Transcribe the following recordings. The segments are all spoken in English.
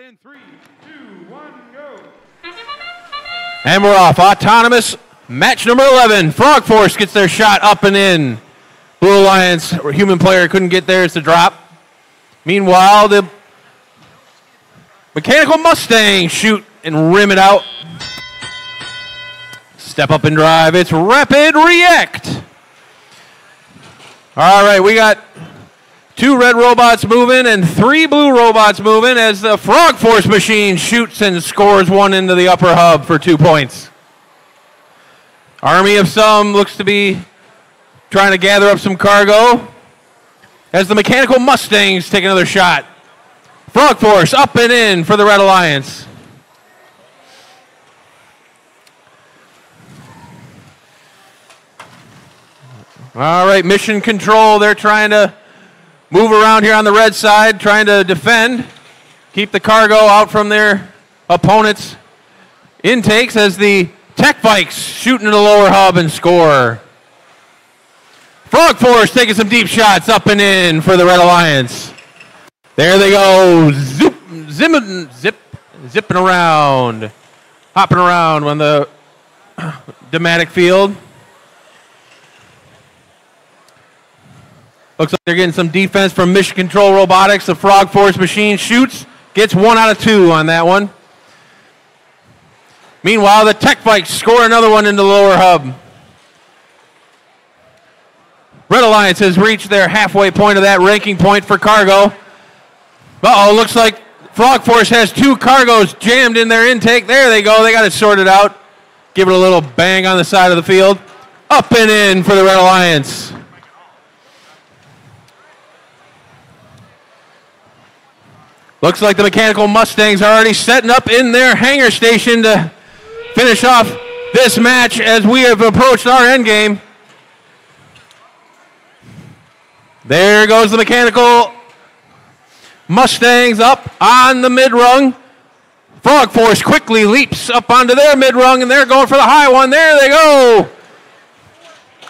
In three, two, one, go. And we're off. Autonomous match number 11. Frog Force gets their shot up and in. Blue Alliance, human player couldn't get theirs to drop. Meanwhile, the Mechanical Mustang shoot and rim it out. Step up and drive. It's Rapid React. All right, we got two red robots moving and three blue robots moving as the Frog Force machine shoots and scores one into the upper hub for two points. Army of some looks to be trying to gather up some cargo as the Mechanical Mustangs take another shot. Frog Force up and in for the Red Alliance. All right, mission control. They're trying to move around here on the red side, trying to defend, keep the cargo out from their opponents' intakes as the Tech Vikes shooting in the lower hub and score. Frog Force taking some deep shots up and in for the Red Alliance. There they go, zoop, zipping, zip, zipping around, hopping around on the Dematic field. Looks like they're getting some defense from Mission Control Robotics. The Frog Force machine shoots, gets one out of two on that one. Meanwhile, the Tech Vikes score another one in the lower hub. Red Alliance has reached their halfway point of that ranking point for cargo. Uh oh, looks like Frog Force has two cargoes jammed in their intake. There they go. They got it sorted out. Give it a little bang on the side of the field. Up and in for the Red Alliance. Looks like the mechanical Mustangs are already setting up in their hangar station to finish off this match as we have approached our end game. There goes the mechanical Mustangs up on the mid rung. Frog Force quickly leaps up onto their mid rung and they're going for the high one. There they go.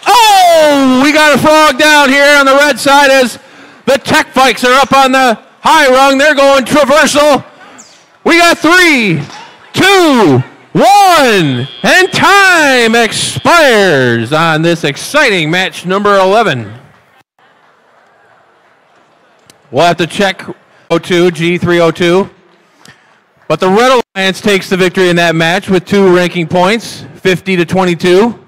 Oh, we got a frog down here on the red side as the tech Vikes are up on the high rung. They're going traversal. We got three, two, one, and time expires on this exciting match number 11. We'll have to check 02, G302. But the Red Alliance takes the victory in that match with two ranking points, 50 to 22.